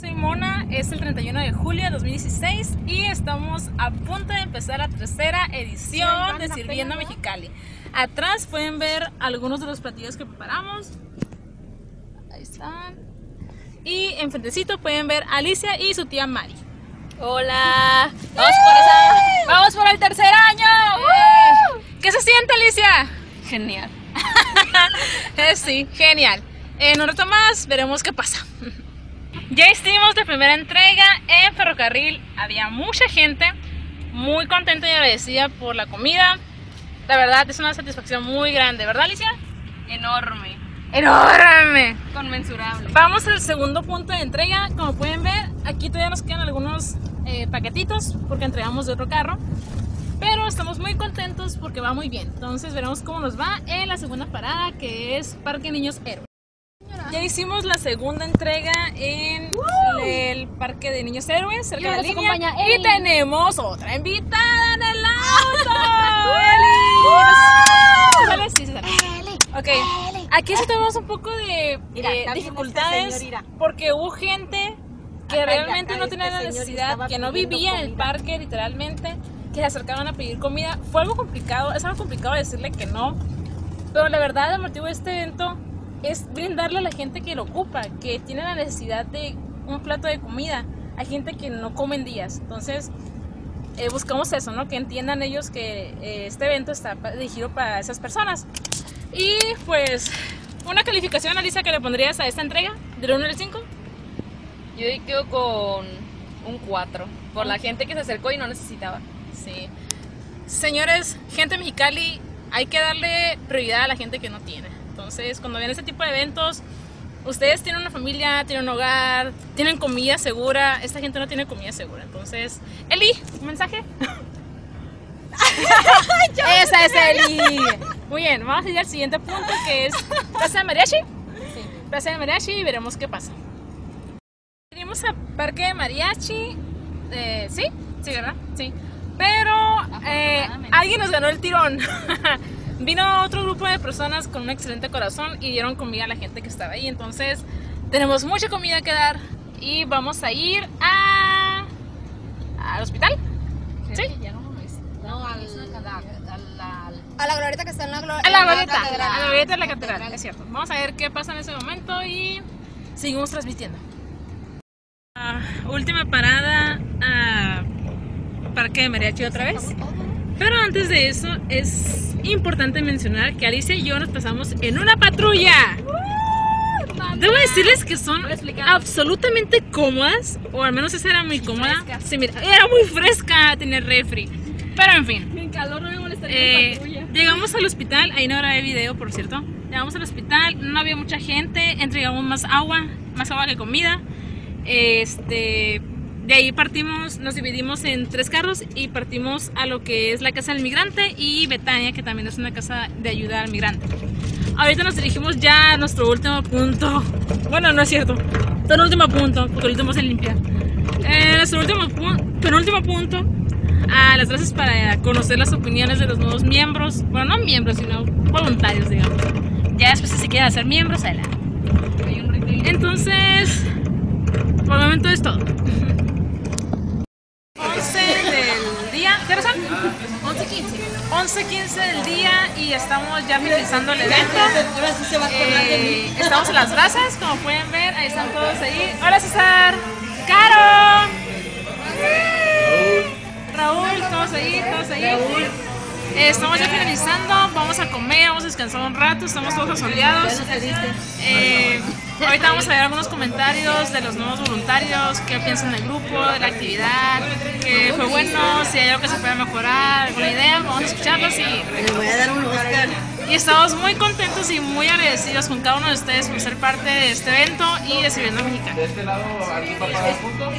Soy Mona, es el 31 de julio de 2016 y estamos a punto de empezar la tercera edición de Sirviendo Mexicali. Atrás pueden ver algunos de los platillos que preparamos. Ahí están. Y enfrentecito pueden ver a Alicia y su tía Mari. Hola. Vamos por, esa- vamos por el tercer año. ¿Qué se siente, Alicia? Genial. Eh, sí, genial. En un rato más veremos qué pasa. Ya hicimos la primera entrega en Ferrocarril. Había mucha gente, muy contenta y agradecida por la comida. La verdad es una satisfacción muy grande, ¿verdad, Alicia? Enorme. ¡Enorme! Conmensurable. Vamos al segundo punto de entrega. Como pueden ver, aquí todavía nos quedan algunos eh, paquetitos porque entregamos de otro carro. Pero estamos muy contentos porque va muy bien. Entonces veremos cómo nos va en la segunda parada que es Parque Niños Héroes. Ya hicimos la segunda entrega en el Parque de Niños Héroes, cerca de la línea. Y tenemos otra invitada en el auto. Eli. Sí. Ok, aquí sí tenemos un poco de Mira, dificultades señor, porque hubo gente que Acá realmente acá no este tenía la necesidad, que no vivía en el parque literalmente, que se acercaban a pedir comida. Fue algo complicado, es algo complicado decirle que no, pero la verdad el motivo de este evento es brindarle a la gente que lo ocupa, que tiene la necesidad de un plato de comida. Hay gente que no come en días, entonces eh, buscamos eso, ¿no? Que entiendan ellos que eh, este evento está dirigido para esas personas. Y pues, una calificación, Alicia, que le pondrías a esta entrega, del 1 al 5. Yo quedo con un 4. Por la gente que se acercó y no necesitaba. Sí. Señores, gente Mexicali, hay que darle prioridad a la gente que no tiene. Entonces, cuando ven este tipo de eventos, ustedes tienen una familia, tienen un hogar, tienen comida segura. Esta gente no tiene comida segura. Entonces, Eli, un mensaje. Esa es Eli. Muy bien, vamos a ir al siguiente punto que es Plaza de Mariachi. Sí, Plaza de Mariachi y veremos qué pasa. Venimos a Parque de Mariachi. eh, ¿Sí? Sí, ¿verdad? Sí. Pero eh, alguien nos ganó el tirón. Vino otro grupo de personas con un excelente corazón y dieron comida a la gente que estaba ahí. Entonces, tenemos mucha comida que dar y vamos a ir a al hospital. ¿Sí? Ya no es. No, al, A la glorieta que está en la glorieta. A la glorieta, a la glorieta de la catedral, es cierto. Vamos a ver qué pasa en ese momento y seguimos transmitiendo. Ah, última parada a Parque de Mariachi otra vez. Pero antes de eso es importante mencionar que Alicia y yo nos pasamos en una patrulla. Debo decirles que son absolutamente cómodas, o al menos esa era muy cómoda. fresca. Sí, mira, era muy fresca, tenía refri. Pero en fin. Mi calor no me molestaría Eh, patrulla. llegamos al hospital, ahí no grabé video, por cierto. Llegamos al hospital, no había mucha gente, entregamos más agua, más agua que comida. Este, de ahí partimos, nos dividimos en tres carros y partimos a lo que es la casa del migrante y Betania, que también es una casa de ayuda al migrante. Ahorita nos dirigimos ya a nuestro último punto. Bueno, no es cierto. Penúltimo punto, porque el último es el limpiar. Eh, nuestro último pu- penúltimo punto a las gracias para conocer las opiniones de los nuevos miembros, bueno, no miembros, sino voluntarios, digamos. Ya después si quieren hacer miembros, adelante. Entonces, por el momento es todo. 11 del día, ¿qué hora son? 11.15. 11.15 del día y estamos ya finalizando el evento. Ahora sí se va a acordar de mí. Eh, estamos en las brasas, como pueden ver, ahí están todos ahí. Hola César, Caro, Raúl, todos ahí, todos ahí. Eh, estamos ya finalizando, vamos a comer, vamos a descansar un rato, estamos todos asoleados. Eh, ahorita vamos a ver algunos comentarios de los nuevos voluntarios, qué piensan del grupo, de la actividad, que fue bueno, si hay algo que se puede mejorar, alguna idea, vamos a escucharlos y Le voy a dar un Oscar. y estamos muy contentos y muy agradecidos con cada uno de ustedes por ser parte de este evento y de Sirviendo Mexicano. De este lado, ¿alguien va a pagar punto?